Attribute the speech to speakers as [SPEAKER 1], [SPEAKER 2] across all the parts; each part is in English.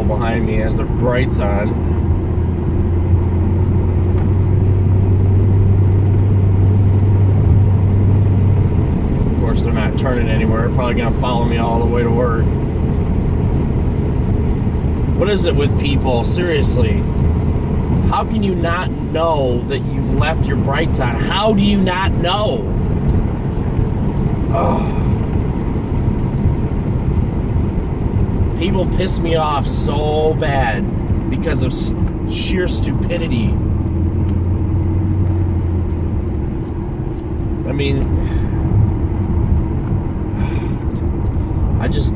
[SPEAKER 1] behind me has their brights on. Of course, they're not turning anywhere. Probably gonna follow me all the way to work. What is it with people? Seriously. How can you not know that you've left your brights on? How do you not know? People piss me off so bad because of sheer stupidity. I mean, I just.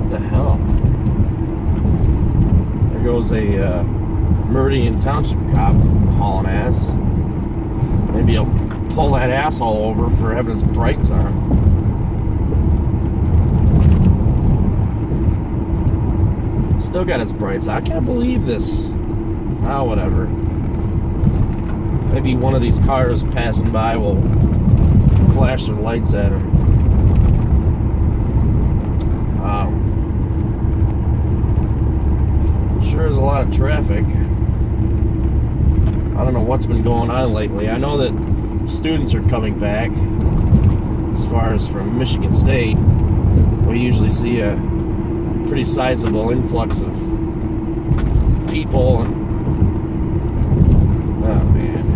[SPEAKER 1] What the hell? There goes a uh, Meridian Township cop hauling ass. Maybe I'll pull that asshole over for having his brights on. Still got his brights. I can't believe this. Ah, whatever. Maybe one of these cars passing by will flash their lights at him. Wow. Sure is a lot of traffic. I don't know what's been going on lately. I know that students are coming back. As far as from Michigan State, we usually see a pretty sizable influx of people and oh man.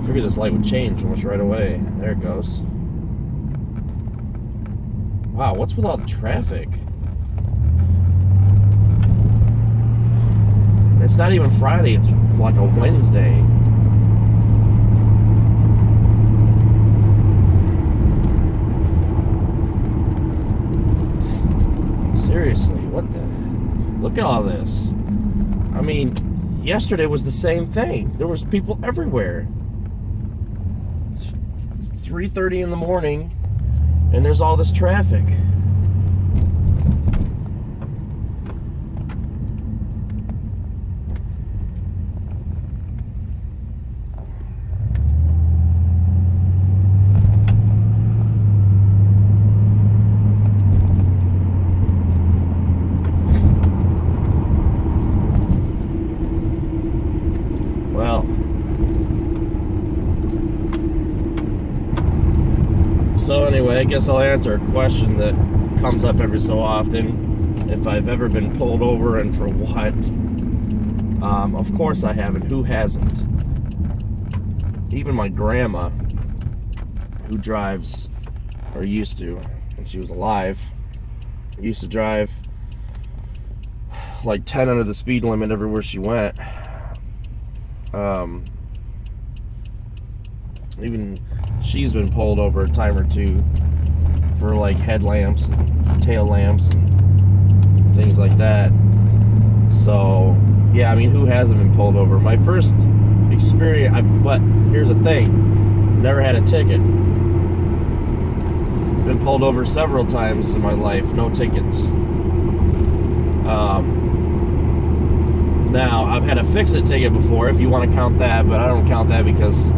[SPEAKER 1] I figured this light would change almost right away. There it goes. Wow what's with all the traffic? It's not even Friday it's like a Wednesday Seriously, what the? Look at all this. I mean, yesterday was the same thing. There was people everywhere. It's 3:30 in the morning, and there's all this traffic. Well, so anyway, I guess I'll answer a question that comes up every so often. If I've ever been pulled over and for what? Um, of course I haven't. Who hasn't? Even my grandma, who drives, or used to, when she was alive, used to drive like 10 under the speed limit everywhere she went um, even she's been pulled over a time or two for like headlamps and tail lamps and things like that. So, yeah, I mean, who hasn't been pulled over? My first experience, I, but here's the thing never had a ticket. Been pulled over several times in my life, no tickets. Um, now, I've had a fix-it ticket before, if you want to count that, but I don't count that because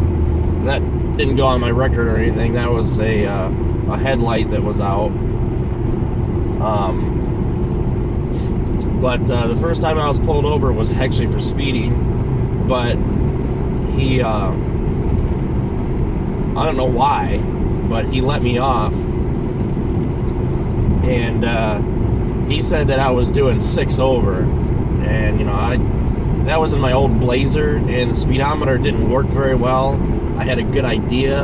[SPEAKER 1] that didn't go on my record or anything. That was a uh, a headlight that was out. Um, but uh, the first time I was pulled over was actually for speeding, but he, uh, I don't know why, but he let me off, and uh, he said that I was doing six over and you know I that was in my old Blazer, and the speedometer didn't work very well. I had a good idea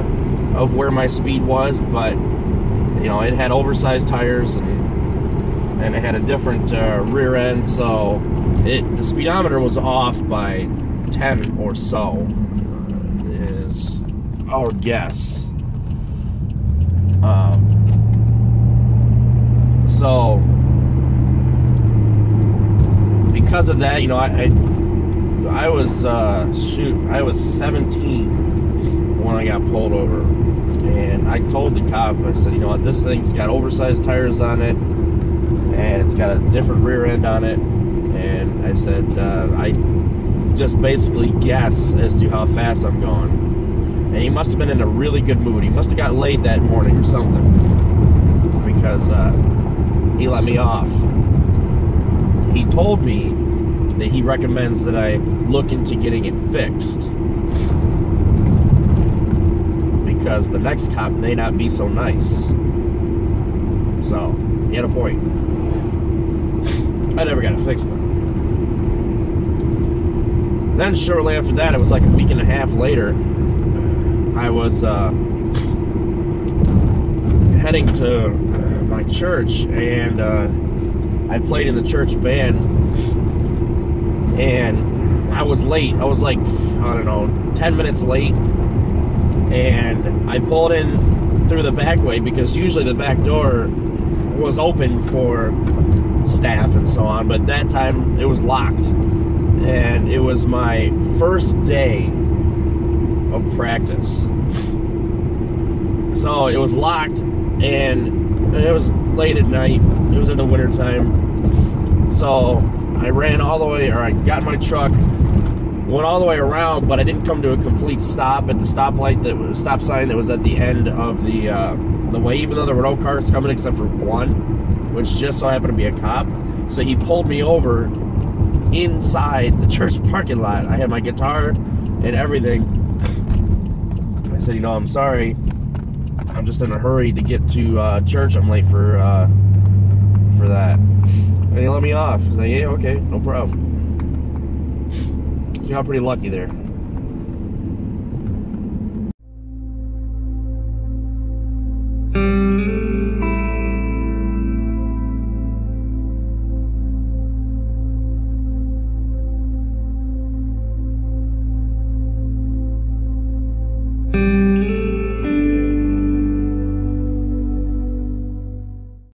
[SPEAKER 1] of where my speed was, but you know it had oversized tires and and it had a different uh, rear end, so it the speedometer was off by 10 or so. Is our guess. Um, so because of that, you know, I I, I was uh, shoot, I was 17 when I got pulled over, and I told the cop, I said, you know what, this thing's got oversized tires on it, and it's got a different rear end on it, and I said, uh, I just basically guess as to how fast I'm going. And he must have been in a really good mood. He must have got laid that morning or something because uh, he let me off. He told me that he recommends that I look into getting it fixed because the next cop may not be so nice. So, he had a point. I never got it fixed though. Then shortly after that, it was like a week and a half later, I was uh, heading to my church and uh, I played in the church band was late. I was like, I don't know, 10 minutes late. And I pulled in through the back way because usually the back door was open for staff and so on, but that time it was locked. And it was my first day of practice. So it was locked and it was late at night. It was in the wintertime. So I ran all the way, or I got in my truck, went all the way around, but I didn't come to a complete stop at the stoplight that was stop sign that was at the end of the uh, the way, even though there were no cars coming except for one, which just so happened to be a cop. So he pulled me over inside the church parking lot. I had my guitar and everything. I said, you know, I'm sorry. I'm just in a hurry to get to uh, church. I'm late for uh, for that. And he let me off. He's like, yeah, okay, no problem. So I got pretty lucky there.